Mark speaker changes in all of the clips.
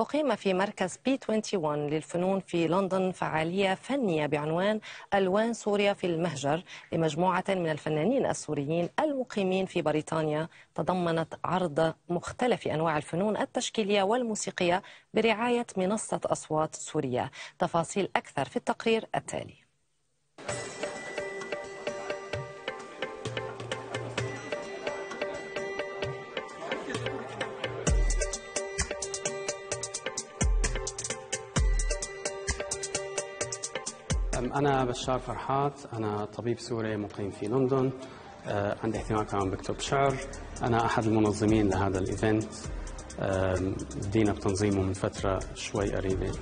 Speaker 1: أقيم في مركز بي 21 للفنون في لندن فعالية فنية بعنوان ألوان سوريا في المهجر لمجموعة من الفنانين السوريين المقيمين في بريطانيا. تضمنت عرض مختلف أنواع الفنون التشكيلية والموسيقية برعاية منصة أصوات سوريا تفاصيل أكثر في التقرير التالي.
Speaker 2: أنا بشار فرحات أنا طبيب سوري مقيم في لندن آه، عندي اهتمام كمان بكتب شعر. أنا أحد المنظمين لهذا ال event آه، بدينا بتنظيمه من فترة شوي قريبة.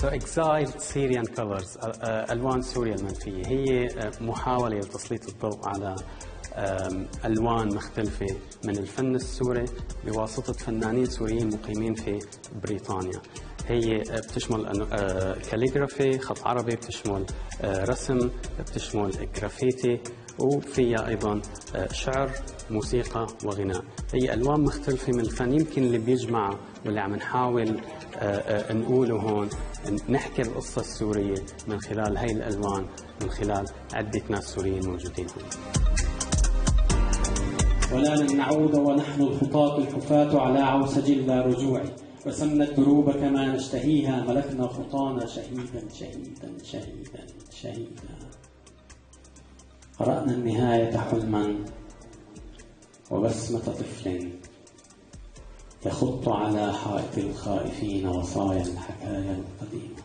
Speaker 2: So Exiled Syrian Colors ألوان سوريا المنفية هي محاولة لتسليط الضوء على ألوان مختلفة من الفن السوري بواسطة فنانين سوريين مقيمين في بريطانيا. هي بتشمل calligraphy خط عربي بتشمل رسم بتشمل جرافيتي وفيها أيضا شعر موسيقى وغناء. هي ألوان مختلفة من الفن. يمكن اللي بيجمع واللي عم نحاول نقوله هون نحكي القصة السورية من خلال هي الألوان من خلال عدة ناس سوريين موجودين هون.
Speaker 3: ولا لن نعود ونحن الخطاة الحفاة على عوسج لا رجوع وسمنا الدروب كما نشتهيها ملكنا خطانا شهيدا شهيدا شهيدا شهيدا. قرأنا النهاية حلما وبسمة طفل يخط على حائط الخائفين وصايا الحكايا القديمة.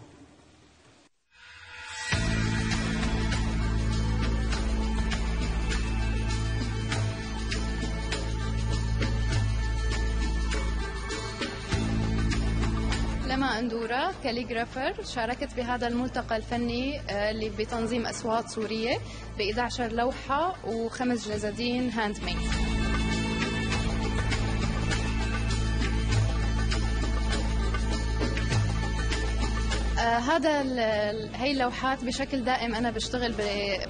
Speaker 4: لما أندورا calligrapher شاركت بهذا الملتقى الفني آه، اللي بتنظيم أصوات سورية ب 11 لوحة وخمس جزادين handmade هذا هي اللوحات بشكل دائم أنا بشتغل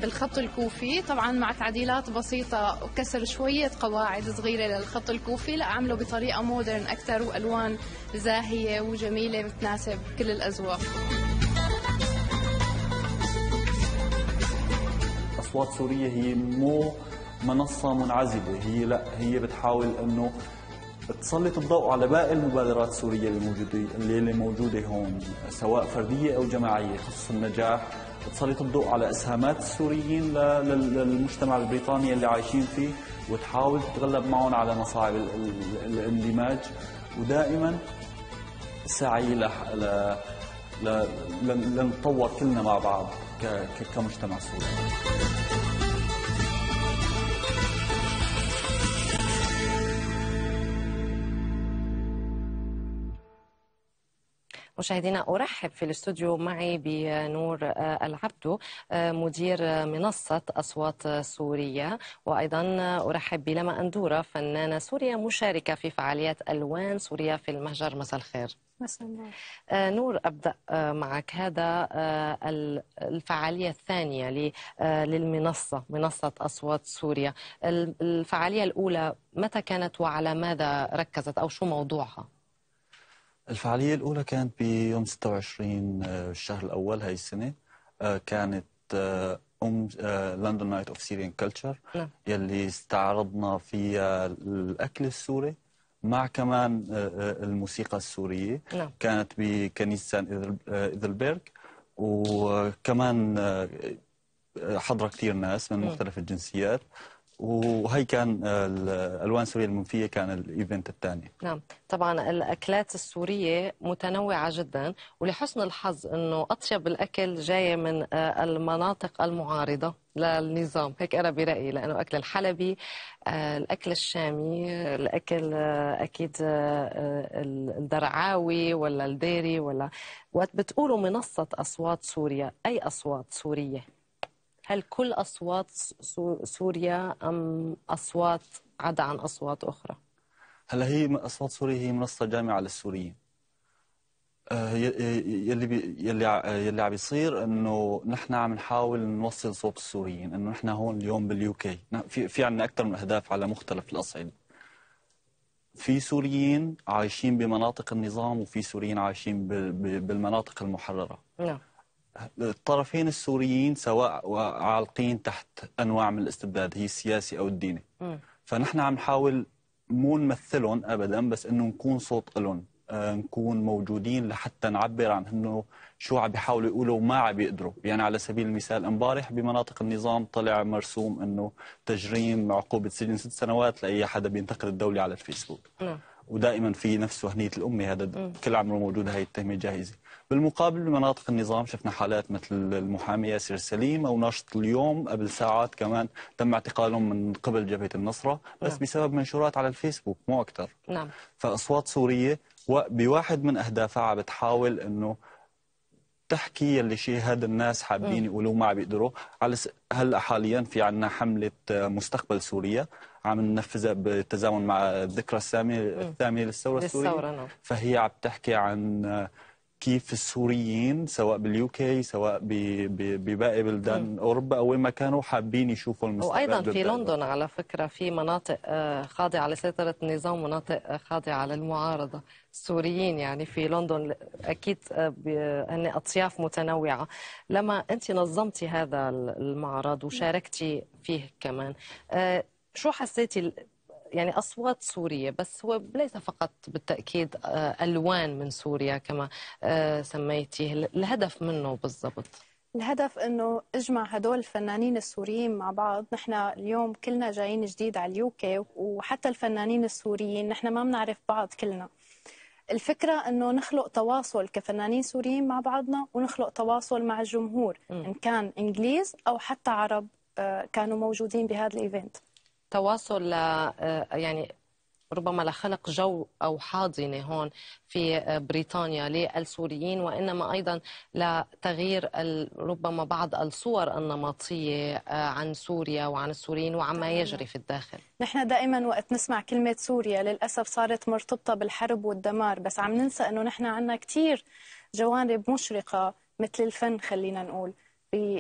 Speaker 4: بالخط الكوفي. طبعا مع تعديلات بسيطة وكسر شوية قواعد صغيرة للخط الكوفي لأعمله بطريقة modern أكثر وألوان زاهية وجميلة بتناسب كل الأذواق.
Speaker 5: أصوات سورية هي مو منصة منعزلة هي لا هي بتحاول إنه تسلط الضوء على باقي المبادرات السورية الموجودة اللي موجودة هون سواء فردية أو جماعية خصوص النجاح. تسلط الضوء على إسهامات السوريين للمجتمع البريطاني اللي عايشين فيه وتحاول تتغلب معهم على مصاعب الاندماج. ودائما سعي لنطور كلنا مع بعض كمجتمع سوري.
Speaker 1: مشاهدينا أرحب في الاستوديو معي بنور آه، العبدو آه، مدير منصة أصوات سورية. وأيضا أرحب بلما أندورة فنانة سورية مشاركة في فعاليات ألوان سوريا في المهجر. مساء الخير.
Speaker 4: مساء النور.
Speaker 1: آه، نور أبدأ معك. هذا الفعالية الثانية للمنصة منصة أصوات سوريا. الفعالية الأولى متى كانت وعلى ماذا ركزت أو شو موضوعها؟
Speaker 5: الفعالية الأولى كانت بيوم 26 آه، الشهر الأول هاي السنة آه، كانت آه، um London night of Syrian culture يلي استعرضنا فيها الأكل السوري مع كمان الموسيقى السورية. نعم. كانت بكنيسة Saint Ethelburga وكمان حضر كثير ناس من مختلف الجنسيات. وهي كان الالوان السوريه المنفية كان ال event الثاني.
Speaker 1: نعم. طبعا الأكلات السورية متنوعة جدا ولحسن الحظ إنه أطيب الأكل جاية من آه، المناطق المعارضة للنظام. هيك أنا برأيي لأنه أكل الحلبي آه، الأكل الشامي الأكل آه، أكيد الدرعاوي ولا الديري ولا وقت بتقولوا منصة أصوات سوريا أي أصوات سورية؟ هل كل أصوات سوريا أم أصوات عدا عن أصوات أخرى؟
Speaker 5: هلا هي أصوات سوريا؟ هي منصة جامعة للسوريين. آه، يلي بي يلي يلي عم يصير إنه نحن عم نحاول نوصل صوت السوريين إنه نحن هون اليوم بال UK. في في عندنا أكثر من أهداف على مختلف الأصعدة. في سوريين عايشين بمناطق النظام وفي سوريين عايشين بالمناطق المحررة.
Speaker 1: نعم.
Speaker 5: الطرفين السوريين سواء عالقين تحت أنواع من الاستبداد هي السياسي أو الديني
Speaker 1: م.
Speaker 5: فنحن عم نحاول مو نمثلهم أبدا بس إنه نكون صوت لهم آه، نكون موجودين لحتى نعبر عن إنه شو عم بيحاولوا يقولوا وما عم بيقدروا يعني على سبيل المثال امبارح بمناطق النظام طلع مرسوم إنه تجريم عقوبة سجن ست سنوات لأي حدا بينتقد الدولة على الفيسبوك
Speaker 1: نعم.
Speaker 5: ودائما في نفس وهنية الأمة هذا. كل عمره موجوده هي التهمة جاهزة بالمقابل بمناطق النظام شفنا حالات مثل المحامي ياسر سليم أو ناشط اليوم قبل ساعات كمان تم اعتقالهم من قبل جبهة النصرة بس نعم. بسبب منشورات على الفيسبوك مو أكثر
Speaker 1: نعم
Speaker 5: فأصوات سورية بواحد من أهدافها عم بتحاول إنه تحكي يلي شيء هذا الناس حابين يقولوه ما عم بيقدروا. على س... هلا حاليا في عندنا حملة مستقبل سوريا؟ عم ننفذها بالتزامن مع الذكرى الثامنه الثامنة للثورة السورية.
Speaker 1: نعم.
Speaker 5: فهي عم تحكي عن كيف السوريين سواء باليوكي سواء بباقي بلدان أوروبا أو وين ما كانوا حابين يشوفوا المستقبل
Speaker 1: وأيضا في لندن على فكرة في مناطق آه، خاضعة لسيطرة النظام ومناطق خاضعة للمعارضة. السوريين يعني في لندن أكيد آه، هن أطياف متنوعة. لما أنت نظمتي هذا المعرض وشاركتي فيه كمان آه، شو حسيتي يعني أصوات سورية بس هو ليس فقط بالتأكيد آه، ألوان من سوريا كما آه، سميتيه. الهدف منه بالضبط؟
Speaker 4: الهدف إنه إجمع هدول الفنانين السوريين مع بعض. نحن اليوم كلنا جايين جديد على ال UK وحتى الفنانين السوريين نحن ما بنعرف بعض كلنا. الفكرة أنه نخلق تواصل كفنانين سوريين مع بعضنا ونخلق تواصل مع الجمهور. إن كان إنجليز أو حتى عرب آه، كانوا موجودين بهذا ال event.
Speaker 1: تواصل ل آه، يعني ربما لخلق جو أو حاضنة هون في آه، بريطانيا للسوريين وإنما أيضا لتغيير ربما بعض الصور النمطية آه، عن سوريا وعن السوريين وعما يجري في الداخل.
Speaker 4: نحن دائما وقت نسمع كلمة سوريا للأسف صارت مرتبطة بالحرب والدمار بس عم ننسى إنه نحن عندنا كثير جوانب مشرقة مثل الفن خلينا نقول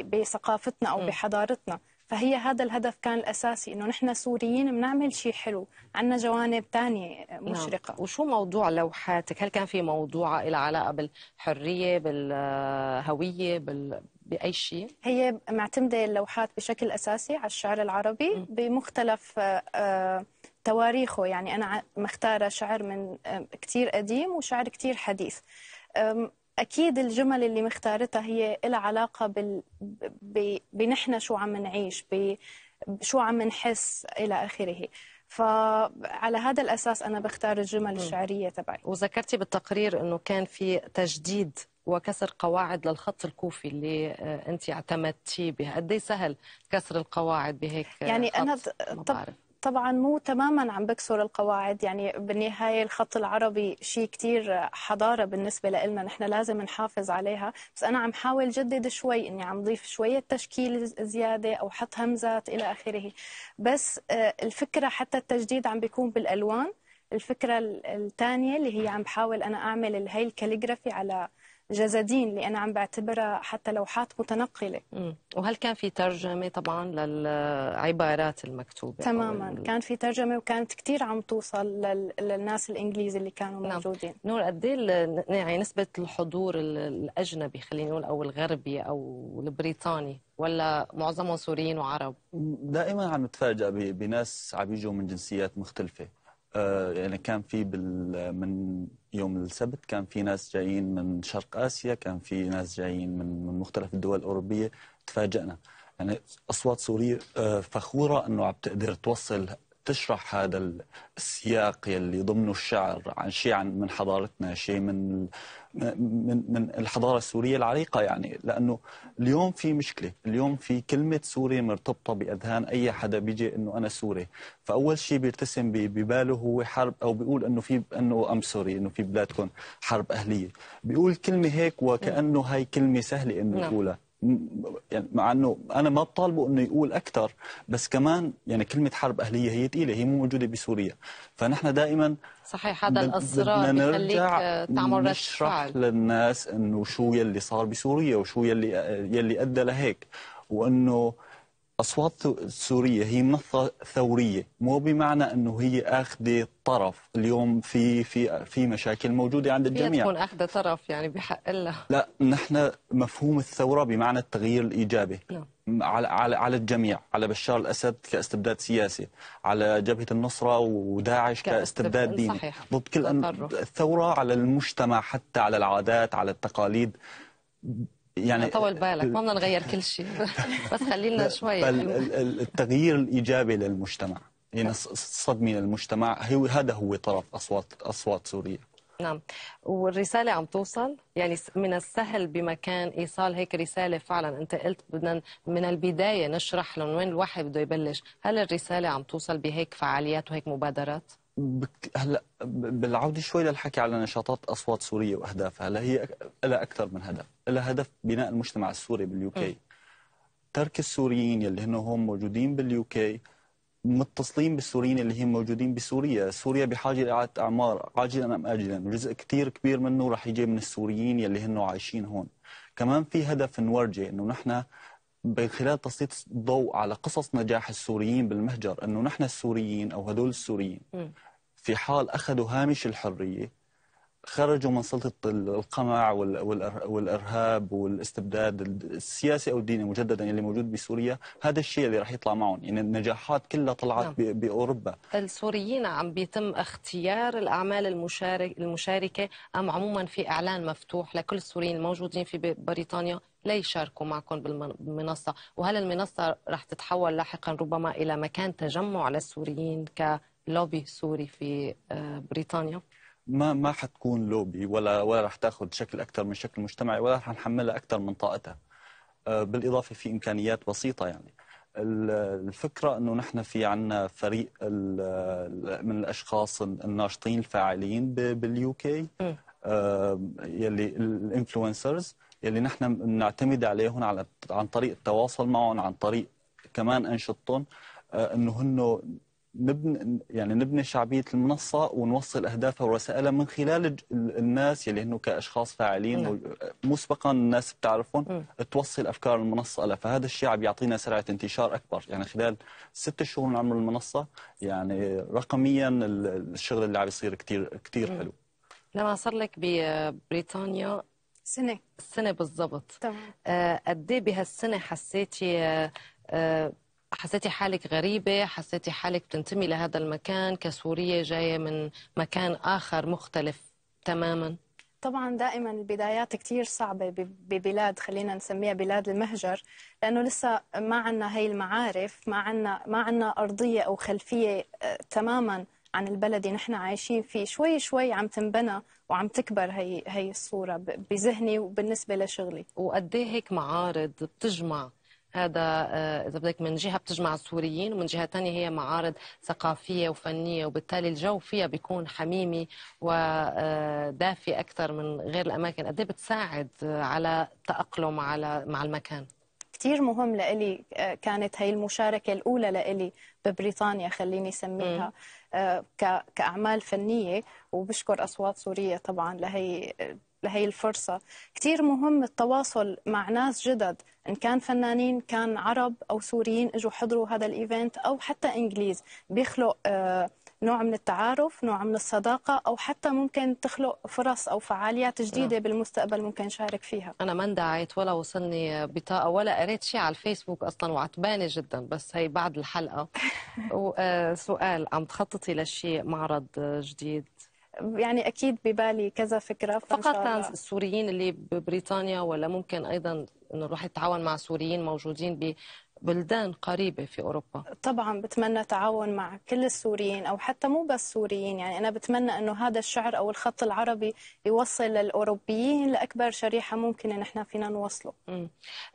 Speaker 4: بثقافتنا أو بحضارتنا. فهي هذا الهدف كان الأساسي إنه نحن سوريين بنعمل شيء حلو عندنا جوانب ثانية مشرقة
Speaker 1: نعم. وشو موضوع لوحاتك هل كان في موضوع له علاقة بالحرية بالهوية بال... بأي شيء؟
Speaker 4: هي معتمدة اللوحات بشكل أساسي على الشعر العربي م. بمختلف آه، تواريخه يعني أنا مختارة شعر من كتير قديم وشعر كتير حديث أكيد الجمل اللي مختارتها هي لها علاقة بال... ب... بنحن شو عم نعيش ب... شو عم نحس إلى آخره. فعلى هذا الأساس أنا بختار الجمل الشعرية تبعي.
Speaker 1: وذكرتي بالتقرير إنه كان في تجديد وكسر قواعد للخط الكوفي اللي آه، انت اعتمدتي بها. قد إيه سهل كسر القواعد بهيك
Speaker 4: يعني أنا طب طبعا مو تماما عم بكسر القواعد. يعني بالنهاية الخط العربي شيء كثير حضارة بالنسبة لنا نحن لازم نحافظ عليها. بس أنا عم حاول جدد شوي إني عم ضيف شوية تشكيل زيادة أو حط همزات إلى آخره. بس آه، الفكرة حتى التجديد عم بيكون بالألوان. الفكرة الثانية اللي هي عم بحاول أنا أعمل هي الكاليغرافي على جزدين اللي أنا عم بعتبرها حتى لوحات متنقلة.
Speaker 1: وهل كان في ترجمة طبعا للعبارات المكتوبة
Speaker 4: تماما. ال... كان في ترجمة وكانت كثير عم توصل لل... للناس الإنجليزي اللي كانوا نعم. موجودين.
Speaker 1: نور قد إيه يعني نسبة الحضور الأجنبي خلينا نقول أو الغربي أو البريطاني ولا معظمهم سوريين وعرب؟
Speaker 5: دائما عم نتفاجئ بناس عم يجوا من جنسيات مختلفة. آه، يعني كان في من يوم السبت كان في ناس جايين من شرق آسيا كان في ناس جايين من من مختلف الدول الأوروبية. تفاجئنا يعني أصوات سورية آه، فخورة إنه عم تقدر توصل تشرح هذا السياق يلي ضمنه الشعر عن شيء عن من حضارتنا شيء من من من الحضارة السورية العريقة يعني. لأنه اليوم في مشكلة اليوم في كلمة سوري مرتبطة بأذهان أي حدا بيجي إنه أنا سوري. فأول شيء بيرتسم بباله هو حرب أو بيقول إنه في إنه I'm sorry إنه في بلادكم حرب أهلية. بيقول كلمة هيك وكأنه هاي كلمة سهلة إنه نعم. يقولها. يعني مع إنه أنا ما بطالبه إنه يقول أكثر بس كمان يعني كلمة حرب أهلية هي ثقيله هي مو موجودة بسوريا. فنحن دائما
Speaker 1: صحيح هذا الاصرار بخليك تعمل
Speaker 5: نشرح للناس إنه شو يلي صار بسوريا وشو يلي يلي أدى لهيك وإنه أصوات سورية هي منصة ثورية مو بمعنى إنه هي أخذة طرف اليوم في في في مشاكل موجودة عند الجميع
Speaker 1: تكون اخذ طرف يعني بحق لها
Speaker 5: لا نحن مفهوم الثورة بمعنى التغيير الإيجابي
Speaker 1: نعم.
Speaker 5: على على على الجميع على بشار الأسد كاستبداد سياسي على جبهة النصرة وداعش
Speaker 1: كاستبداد
Speaker 5: ديني
Speaker 1: صحيح.
Speaker 5: ضد كل أن
Speaker 1: تطرف.
Speaker 5: الثورة على المجتمع حتى على العادات على التقاليد يعني
Speaker 1: طول بالك ما بدنا نغير كل شيء. بس خلينا شوي
Speaker 5: التغيير الإيجابي للمجتمع. يعني الصدمه للمجتمع هو هذا هو طرف اصوات أصوات سوريا
Speaker 1: نعم. والرسالة عم توصل؟ يعني من السهل بمكان إيصال هيك رسالة فعلا. أنت قلت بدنا من البداية نشرح لهم وين الواحد بده يبلش. هل الرسالة عم توصل بهيك فعاليات وهيك مبادرات؟
Speaker 5: بك... هلا بالعودة شوي للحكي على نشاطات أصوات سورية وأهدافها. هلا هي لها أكثر من هدف. لها هدف بناء المجتمع السوري بال UK. ترك السوريين يلي هن هم موجودين بال UK متصلين بالسوريين اللي هم موجودين بسوريا. سوريا بحاجة لاعاده أعمار عاجلا أم اجلا. وجزء كثير كبير منه رح يجي من السوريين يلي هن عايشين هون. كمان في هدف نورجي إنه نحن من خلال تسليط الضوء على قصص نجاح السوريين بالمهجر إنه نحن السوريين أو هدول السوريين. في حال أخذوا هامش الحرية خرجوا من سلطة القمع وال- والإر- والإرهاب والاستبداد السياسي أو الديني مجددا اللي موجود بسوريا. هذا الشيء اللي راح يطلع معهم. يعني النجاحات كلها طلعت
Speaker 1: نعم.
Speaker 5: ب- بأوروبا.
Speaker 1: السوريين عم بيتم اختيار الأعمال المشارك المشاركة أم عموما في إعلان مفتوح لكل السوريين الموجودين في بريطانيا ليشاركوا معكم بالمن- بالمنصة. وهل المنصة رح تتحول لاحقا ربما إلى مكان تجمع للسوريين كلوبي سوري في آه، بريطانيا؟
Speaker 5: ما ما حتكون لوبي ولا ولا رح تاخذ شكل أكثر من شكل مجتمعي ولا رح نحملها أكثر من طاقتها آه، بالإضافة في إمكانيات بسيطة يعني ال- الفكرة إنه نحن في عنا فريق من الأشخاص الناشطين الفاعلين بال UK
Speaker 1: م.
Speaker 5: يلي ال influencers يلي نحن بنعتمد عليهم على عن طريق التواصل معهم عن طريق كمان أنشطتهم آه، إنه هن نبني يعني نبني شعبية المنصة ونوصل أهدافها ورسائلها من خلال الناس يلي هن كأشخاص فاعلين
Speaker 1: نعم.
Speaker 5: مسبقا الناس بتعرفهم. توصل أفكار المنصة لها. فهذا الشيء عم يعطينا سرعة انتشار أكبر. يعني خلال ست شهور من عمر المنصة يعني رقميا ال- الشغل اللي عم يصير كثير كثير حلو.
Speaker 1: لما صار لك ببريطانيا
Speaker 4: سنة.
Speaker 1: سنة بالضبط.
Speaker 4: تمام.
Speaker 1: آه، قد إيه بهالسنة حسيتي آه، آه، حسيتي حالك غريبة حسيتي حالك بتنتمي لهذا المكان كسورية جاية من مكان آخر مختلف تماما؟
Speaker 4: طبعا دائما البدايات كتير صعبة ببلاد خلينا نسميها بلاد المهجر لأنه لسه ما عنا هي المعارف ما عنا ما عنا أرضية أو خلفية آه، تماما عن البلد اللي نحن عايشين فيه. شوي شوي عم تنبنى وعم تكبر هي هي الصورة بذهني وبالنسبة لشغلي.
Speaker 1: وقد إيه هيك معارض بتجمع هذا آه، إذا بدك من جهة بتجمع السوريين ومن جهة ثانية هي معارض ثقافية وفنية وبالتالي الجو فيها بيكون حميمي ودافي أكثر من غير الأماكن. قد إيه بتساعد آه، على التاقلم على مع المكان؟
Speaker 4: كتير مهم لإلي آه، كانت هي المشاركة الأولى لإلي ببريطانيا خليني سميها آه، كأعمال فنية. وبشكر أصوات سورية طبعا لهي لهي الفرصة. كتير مهم التواصل مع ناس جدد إن كان فنانين كان عرب أو سوريين إجوا حضروا هذا ال event أو حتى إنجليز. بيخلق آه، نوع من التعارف نوع من الصداقة أو حتى ممكن تخلق فرص أو فعاليات جديدة بالمستقبل ممكن نشارك فيها.
Speaker 1: أنا ما اندعيت ولا وصلني بطاقة ولا قريت شيء على الفيسبوك أصلا وعتبانة جدا بس هي بعد الحلقة. وسؤال عم تخططي لشيء معرض آه، جديد؟
Speaker 4: يعني أكيد ببالي كذا فكرة
Speaker 1: فقط. للسوريين اللي ببريطانيا ولا ممكن أيضا إنه الواحد يتعاون مع سوريين موجودين ببلدان قريبة في أوروبا.
Speaker 4: طبعا بتمنى تعاون مع كل السوريين أو حتى مو بس سوريين يعني أنا بتمنى إنه هذا الشعر أو الخط العربي يوصل للأوروبيين لأكبر شريحة ممكنه نحن فينا نوصله.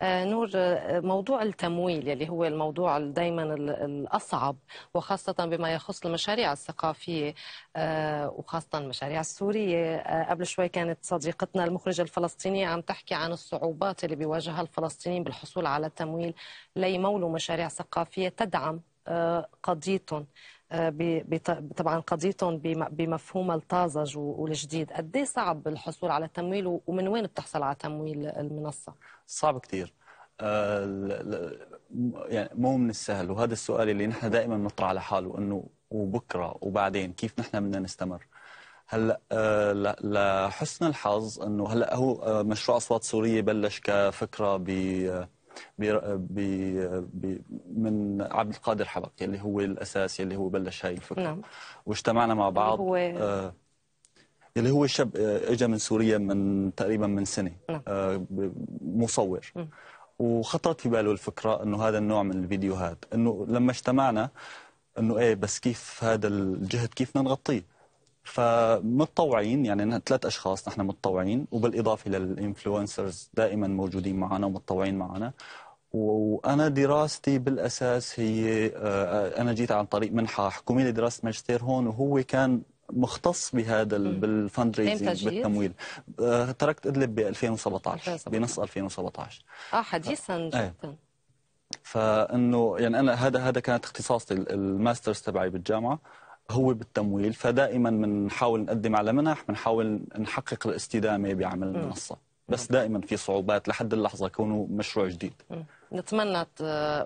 Speaker 1: آه نور آه، موضوع التمويل يلي هو الموضوع دائما الأصعب وخاصة بما يخص المشاريع الثقافية آه وخاصة المشاريع السورية. آه قبل شوي كانت صديقتنا المخرجة الفلسطينية عم تحكي عن الصعوبات اللي بيواجهها الفلسطينيين بالحصول على تمويل ليمولوا مشاريع ثقافية تدعم آه قضيتهم آه، طبعا قضيتهم بم- بمفهومها الطازج والجديد. قد إيه صعب الحصول على تمويل ومن وين بتحصل على تمويل المنصة؟
Speaker 5: صعب كثير يعني مو من السهل. وهذا السؤال اللي نحن دائما نطرح على حاله إنه وبكرة وبعدين كيف نحن بدنا نستمر؟ هلأ آه، لحسن الحظ إنه هلأ هو آه، مشروع أصوات سورية بلش كفكرة ب ب ب من عبد القادر حبق اللي هو الاساس اللي هو بلش هاي الفكرة
Speaker 1: نعم.
Speaker 5: واجتمعنا مع بعض
Speaker 1: هو
Speaker 5: آه اللي هو شاب آه، اجى من سوريا من تقريبا من سنة
Speaker 1: نعم.
Speaker 5: آه مصور وخطرت في باله الفكرة إنه هذا النوع من الفيديوهات إنه لما اجتمعنا إنه إيه بس كيف هذا الجهد كيف بدنا نغطيه فمتطوعين يعني نحن ثلاث أشخاص نحن متطوعين وبالإضافة لل influencers دائما موجودين معنا ومتطوعين معنا وأنا دراستي بالأساس هي آه، أنا جيت عن طريق منحة حكومية لدراسة ماجستير هون وهو كان مختص بهذا بال
Speaker 1: fundraising؟
Speaker 5: بالتمويل آه، تركت إدلب ب 2017
Speaker 1: 2017.
Speaker 5: بنص 2017
Speaker 1: آه حديثا. جدا
Speaker 5: فإنه يعني أنا هذا هذا كانت اختصاصي ال- الماسترز تبعي بالجامعة هو بالتمويل فدائما بنحاول نقدم على منح بنحاول نحقق الاستدامة بعمل المنصه بس دائما في صعوبات لحد اللحظة كونه مشروع جديد.
Speaker 1: نتمنى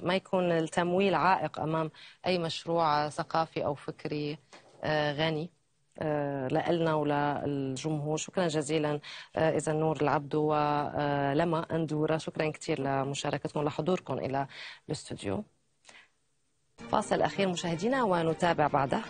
Speaker 1: ما يكون التمويل عائق أمام أي مشروع ثقافي أو فكري آه، غني آه، لنا وللجمهور. شكرا جزيلا آه، اذا نور العبد ولما أندورة. شكرا كثير لمشاركتكم لحضوركم إلى الاستوديو. فاصل أخير مشاهدينا ونتابع بعده.